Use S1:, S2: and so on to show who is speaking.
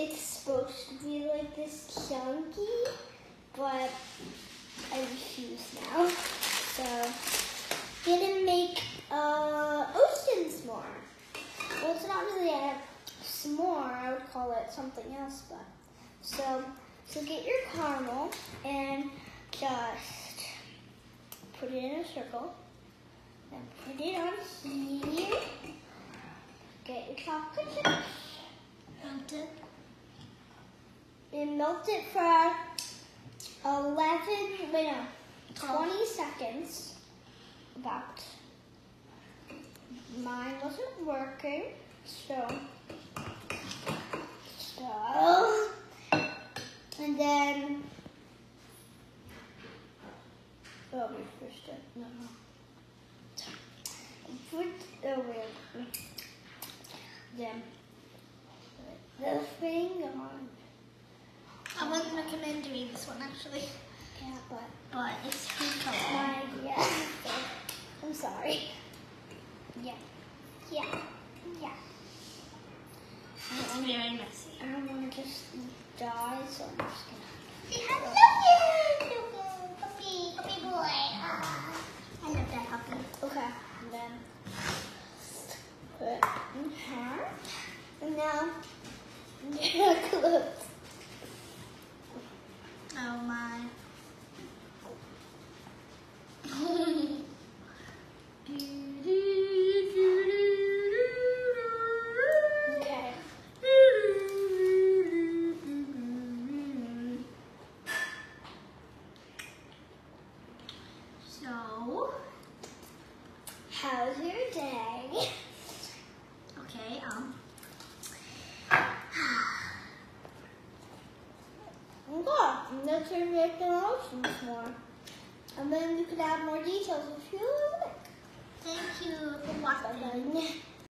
S1: it's supposed to be like this chunky, but I refuse now. So, gonna make uh, ocean s'more. Well, it's not really a s'more. I would call it something else, but so so get your caramel and just put it in a circle. and put it on here. Get your chocolate chips.
S2: Melt it.
S1: And melt it for 11, wait no, 20 seconds. About. Mine wasn't working, so. So. And then. Oh, we pushed it. No, no. Put. Oh, wait. Then. Put the thing on.
S2: I wasn't this one actually,
S1: Yeah, but.
S2: but it's
S1: my
S2: coloring.
S1: idea. So, I'm sorry. Yeah. Yeah. Yeah.
S2: It's very messy.
S1: I don't want to just die, so I'm just gonna.
S2: Say hi, Logan. Puppy, puppy boy. Ah, I love that puppy.
S1: Okay. And then put it in here. And now get close.
S2: Oh my.
S1: Okay.
S2: So,
S1: How's your day?
S2: okay, um.
S1: And that's your make the emotions more. And then you can add more details if you like.
S2: thank you for watching.